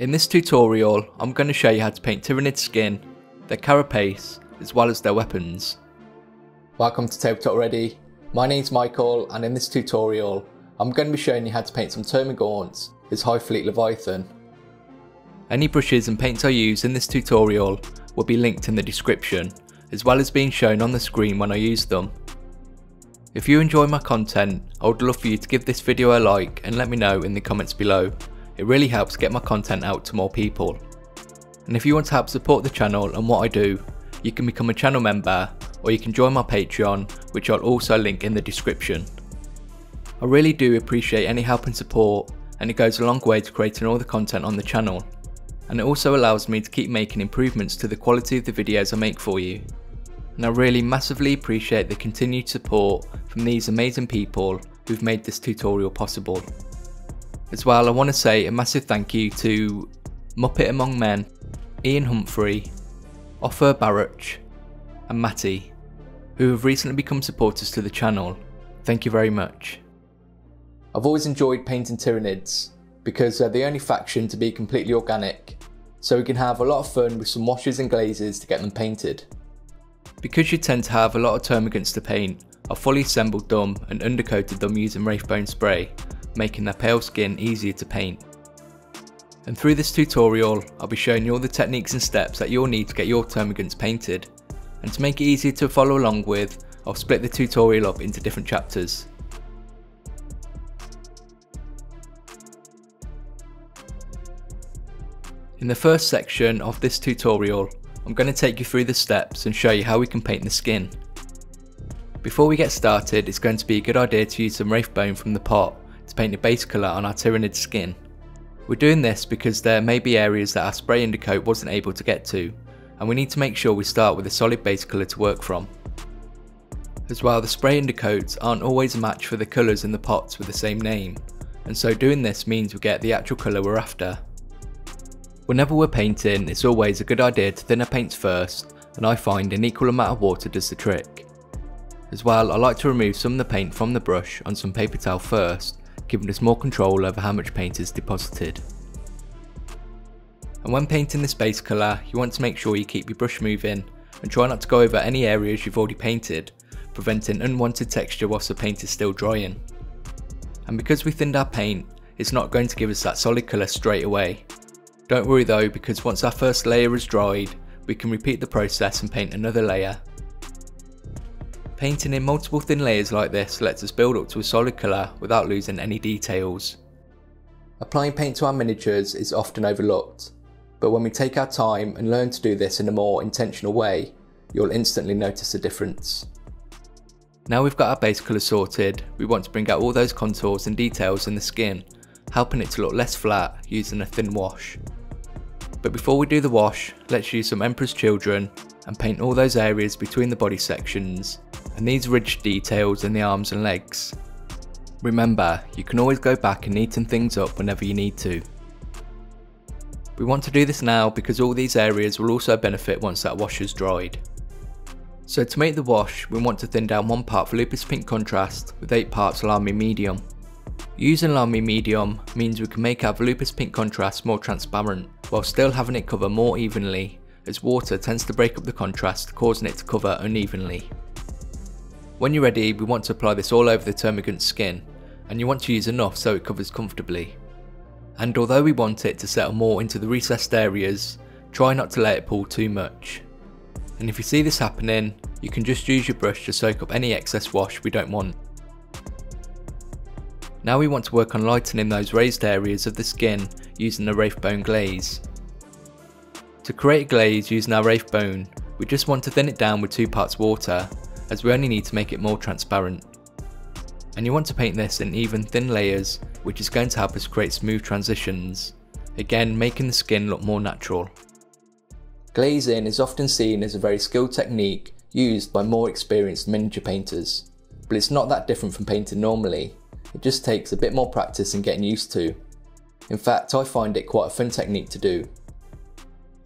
In this tutorial, I'm going to show you how to paint Tyranid skin, their carapace, as well as their weapons. Welcome to Tabletop Ready. My name's Michael and in this tutorial, I'm going to be showing you how to paint some Termagants, his Hive Fleet Leviathan. Any brushes and paints I use in this tutorial will be linked in the description, as well as being shown on the screen when I use them. If you enjoy my content, I would love for you to give this video a like and let me know in the comments below. It really helps get my content out to more people. And if you want to help support the channel and what I do, you can become a channel member or you can join my Patreon, which I'll also link in the description. I really do appreciate any help and support and it goes a long way to creating all the content on the channel. And it also allows me to keep making improvements to the quality of the videos I make for you and I really massively appreciate the continued support from these amazing people who've made this tutorial possible. As well, I want to say a massive thank you to Muppet Among Men, Ian Humphrey, Offer Baruch, and Matty, who have recently become supporters to the channel. Thank you very much. I've always enjoyed painting Tyranids because they're the only faction to be completely organic, so we can have a lot of fun with some washes and glazes to get them painted. Because you tend to have a lot of termagants to paint, I've fully assembled them and undercoated them using Wraithbone spray, making their pale skin easier to paint. And through this tutorial, I'll be showing you all the techniques and steps that you'll need to get your termagants painted. And to make it easier to follow along with, I'll split the tutorial up into different chapters. In the first section of this tutorial, I'm going to take you through the steps and show you how we can paint the skin. Before we get started, it's going to be a good idea to use some Wraithbone from the pot to paint the base colour on our Tyranid skin. We're doing this because there may be areas that our spray undercoat wasn't able to get to, and we need to make sure we start with a solid base colour to work from. As well, the spray undercoats aren't always a match for the colours in the pots with the same name, and so doing this means we get the actual colour we're after. Whenever we're painting, it's always a good idea to thin our paints first, and I find an equal amount of water does the trick. As well, I like to remove some of the paint from the brush on some paper towel first, giving us more control over how much paint is deposited. And when painting this base colour, you want to make sure you keep your brush moving, and try not to go over any areas you've already painted, preventing unwanted texture whilst the paint is still drying. And because we thinned our paint, it's not going to give us that solid colour straight away, don't worry though because once our first layer is dried, we can repeat the process and paint another layer. Painting in multiple thin layers like this lets us build up to a solid colour without losing any details. Applying paint to our miniatures is often overlooked, but when we take our time and learn to do this in a more intentional way, you'll instantly notice a difference. Now we've got our base colour sorted, we want to bring out all those contours and details in the skin, helping it to look less flat using a thin wash. But before we do the wash, let's use some Emperor's Children and paint all those areas between the body sections and these ridge details in the arms and legs. Remember, you can always go back and neaten things up whenever you need to. We want to do this now because all these areas will also benefit once that wash is dried. So to make the wash, we want to thin down one part Volupus Pink Contrast with 8 parts Lahmian Medium. Using Lahmian Medium means we can make our Volupus Pink Contrast more transparent while still having it cover more evenly as water tends to break up the contrast causing it to cover unevenly. When you're ready we want to apply this all over the termagant skin and you want to use enough so it covers comfortably. And although we want it to settle more into the recessed areas, try not to let it pull too much. And if you see this happening, you can just use your brush to soak up any excess wash we don't want. Now we want to work on lightening those raised areas of the skin using the Wraithbone glaze. To create a glaze using our Wraithbone, we just want to thin it down with 2 parts water, as we only need to make it more transparent. And you want to paint this in even thin layers, which is going to help us create smooth transitions, again making the skin look more natural. Glazing is often seen as a very skilled technique used by more experienced miniature painters, but it's not that different from painting normally, it just takes a bit more practice and getting used to. In fact, I find it quite a fun technique to do.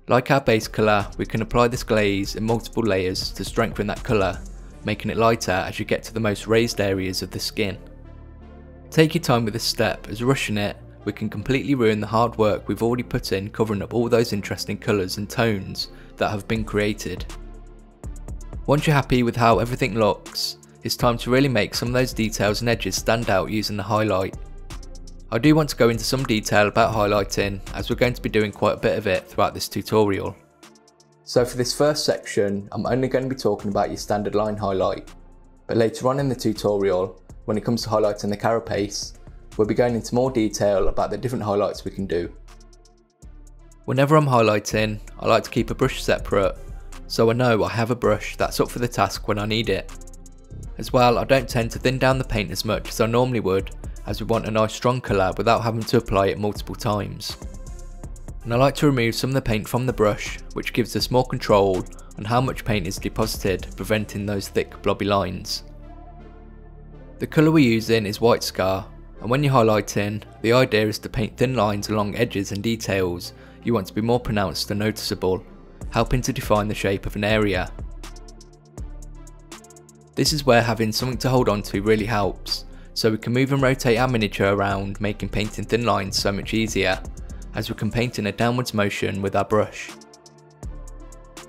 Like our base colour, we can apply this glaze in multiple layers to strengthen that colour, making it lighter as you get to the most raised areas of the skin. Take your time with this step as rushing it we can completely ruin the hard work we've already put in covering up all those interesting colours and tones that have been created. Once you're happy with how everything looks, it's time to really make some of those details and edges stand out using the highlight. I do want to go into some detail about highlighting as we're going to be doing quite a bit of it throughout this tutorial. So for this first section, I'm only going to be talking about your standard line highlight, but later on in the tutorial, when it comes to highlighting the carapace, we'll be going into more detail about the different highlights we can do. Whenever I'm highlighting, I like to keep a brush separate, so I know I have a brush that's up for the task when I need it. As well, I don't tend to thin down the paint as much as I normally would, as we want a nice strong colour without having to apply it multiple times. And I like to remove some of the paint from the brush, which gives us more control on how much paint is deposited, preventing those thick blobby lines. The colour we're using is White Scar, and when you're highlighting, the idea is to paint thin lines along edges and details you want to be more pronounced and noticeable, helping to define the shape of an area. This is where having something to hold on to really helps, so we can move and rotate our miniature around making painting thin lines so much easier, as we can paint in a downwards motion with our brush.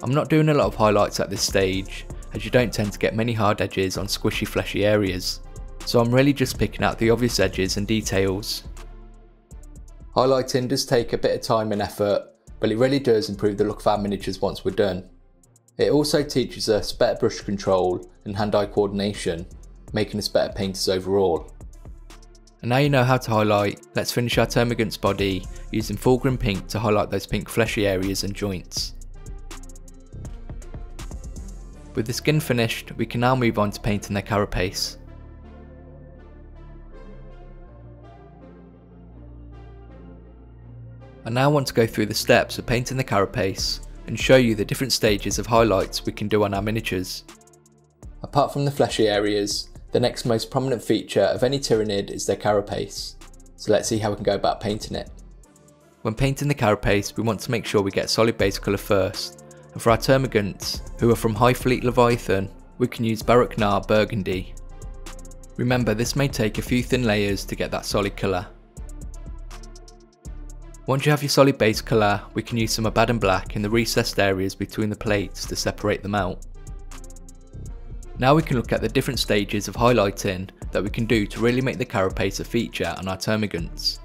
I'm not doing a lot of highlights at this stage, as you don't tend to get many hard edges on squishy fleshy areas, so I'm really just picking out the obvious edges and details. Highlighting does take a bit of time and effort, but it really does improve the look of our miniatures once we're done. It also teaches us better brush control and hand-eye coordination, making us better painters overall. And now you know how to highlight, let's finish our Termagant's body using Fulgrim Pink to highlight those pink fleshy areas and joints. With the skin finished, we can now move on to painting their carapace. I now want to go through the steps of painting the carapace and show you the different stages of highlights we can do on our miniatures. Apart from the fleshy areas, the next most prominent feature of any Tyranid is their carapace, so let's see how we can go about painting it. When painting the carapace we want to make sure we get solid base colour first, and for our termagants, who are from Hive Fleet Leviathan, we can use Barak-Nar Burgundy. Remember this may take a few thin layers to get that solid colour. Once you have your solid base colour, we can use some Abaddon Black in the recessed areas between the plates to separate them out. Now we can look at the different stages of highlighting that we can do to really make the carapace a feature on our termagants.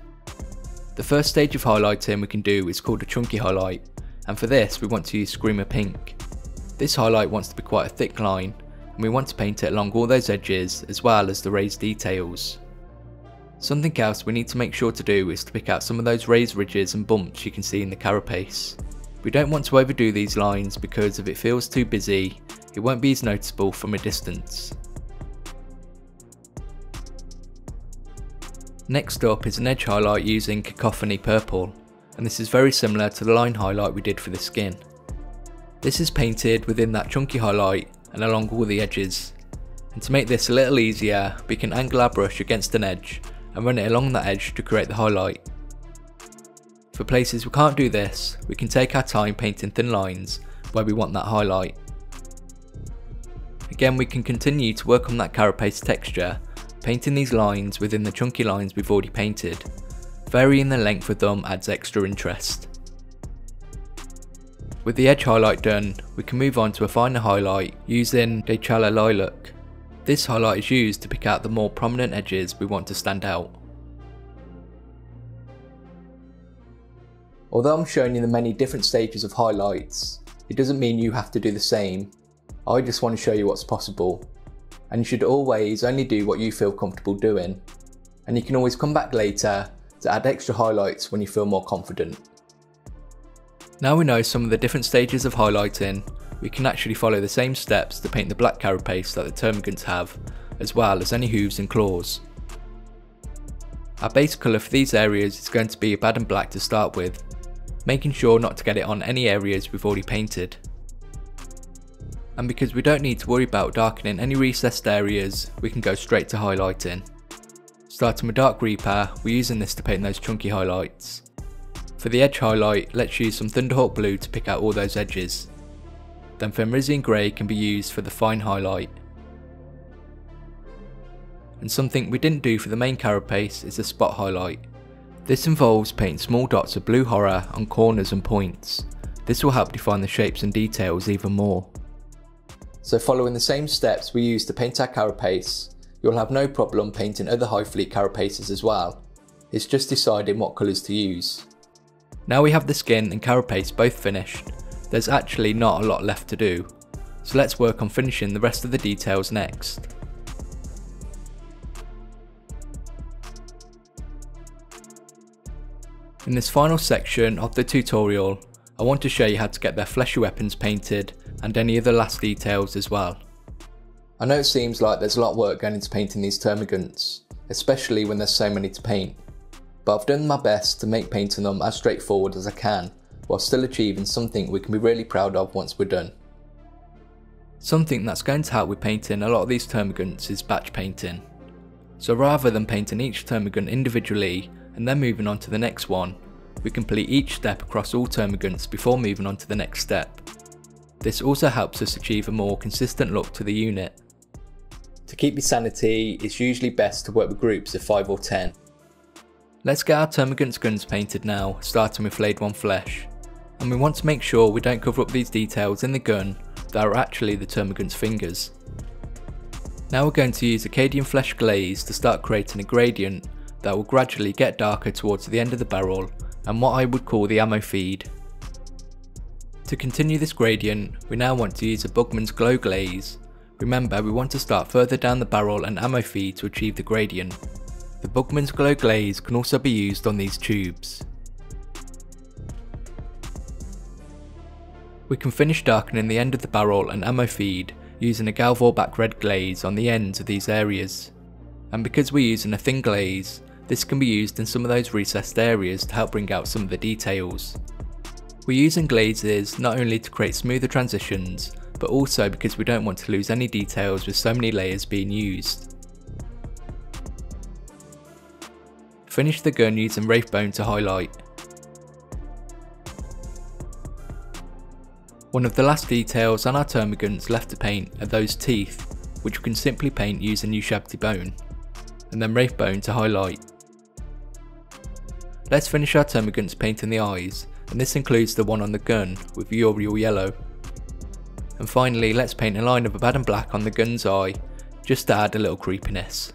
The first stage of highlighting we can do is called a chunky highlight, and for this we want to use Screamer Pink. This highlight wants to be quite a thick line, and we want to paint it along all those edges as well as the raised details. Something else we need to make sure to do is to pick out some of those raised ridges and bumps you can see in the carapace. We don't want to overdo these lines because if it feels too busy, it won't be as noticeable from a distance. Next up is an edge highlight using Kakophoni Purple, and this is very similar to the line highlight we did for the skin. This is painted within that chunky highlight and along all the edges. And to make this a little easier, we can angle our brush against an edge and run it along that edge to create the highlight. For places we can't do this, we can take our time painting thin lines where we want that highlight. Again we can continue to work on that carapace texture, painting these lines within the chunky lines we've already painted. Varying the length of them adds extra interest. With the edge highlight done, we can move on to a finer highlight using Dechala Lilac. This highlight is used to pick out the more prominent edges we want to stand out. Although I'm showing you the many different stages of highlights, it doesn't mean you have to do the same. I just want to show you what's possible. And you should always only do what you feel comfortable doing. And you can always come back later to add extra highlights when you feel more confident. Now we know some of the different stages of highlighting, we can actually follow the same steps to paint the black carapace that the termagants have, as well as any hooves and claws. Our base colour for these areas is going to be Abaddon Black to start with, making sure not to get it on any areas we've already painted. And because we don't need to worry about darkening any recessed areas, we can go straight to highlighting. Starting with Dark Reaper, we're using this to paint those chunky highlights. For the edge highlight, let's use some Thunderhawk Blue to pick out all those edges then Fenrisian Grey can be used for the fine highlight. And something we didn't do for the main carapace is the spot highlight. This involves painting small dots of blue horror on corners and points. This will help define the shapes and details even more. So following the same steps we used to paint our carapace, you'll have no problem painting other Hive Fleet carapaces as well. It's just deciding what colours to use. Now we have the skin and carapace both finished, there's actually not a lot left to do, so let's work on finishing the rest of the details next. In this final section of the tutorial, I want to show you how to get their fleshy weapons painted and any other last details as well. I know it seems like there's a lot of work going into painting these termagants, especially when there's so many to paint, but I've done my best to make painting them as straightforward as I can, while still achieving something we can be really proud of once we're done. Something that's going to help with painting a lot of these termagants is batch painting. So rather than painting each termagant individually and then moving on to the next one, we complete each step across all termagants before moving on to the next step. This also helps us achieve a more consistent look to the unit. To keep your sanity, it's usually best to work with groups of 5 or 10. Let's get our Termagant's guns painted now, starting with Flayed One Flesh. And we want to make sure we don't cover up these details in the gun that are actually the Termagant's fingers. Now we're going to use Akkadian Flesh Glaze to start creating a gradient that will gradually get darker towards the end of the barrel and what I would call the ammo feed. To continue this gradient, we now want to use a Bugman's Glow Glaze Remember, we want to start further down the barrel and ammo feed to achieve the gradient. The Bugman's Glow Glaze can also be used on these tubes. We can finish darkening the end of the barrel and ammo feed using a Gal Vorbak red glaze on the ends of these areas. And because we're using a thin glaze, this can be used in some of those recessed areas to help bring out some of the details. We're using glazes not only to create smoother transitions, but also because we don't want to lose any details with so many layers being used. Finish the gun using Wraithbone to highlight. One of the last details on our termagants left to paint are those teeth, which we can simply paint using Ushabti Bone, and then Wraithbone to highlight. Let's finish our termagants painting the eyes, and this includes the one on the gun with Yriel Yellow. And finally, let's paint a line of Abaddon Black on the gun's eye, just to add a little creepiness.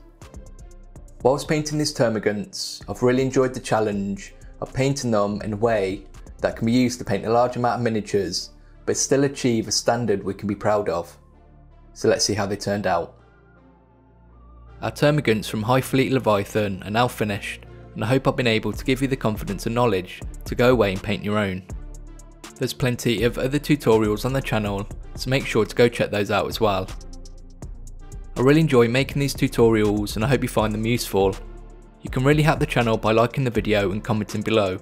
Whilst painting these termagants, I've really enjoyed the challenge of painting them in a way that can be used to paint a large amount of miniatures, but still achieve a standard we can be proud of. So let's see how they turned out. Our termagants from Hive Fleet Leviathan are now finished, and I hope I've been able to give you the confidence and knowledge to go away and paint your own. There's plenty of other tutorials on the channel, so make sure to go check those out as well. I really enjoy making these tutorials and I hope you find them useful. You can really help the channel by liking the video and commenting below.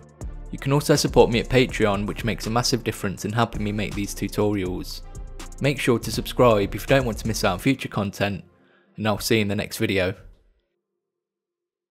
You can also support me at Patreon which makes a massive difference in helping me make these tutorials. Make sure to subscribe if you don't want to miss out on future content, and I'll see you in the next video.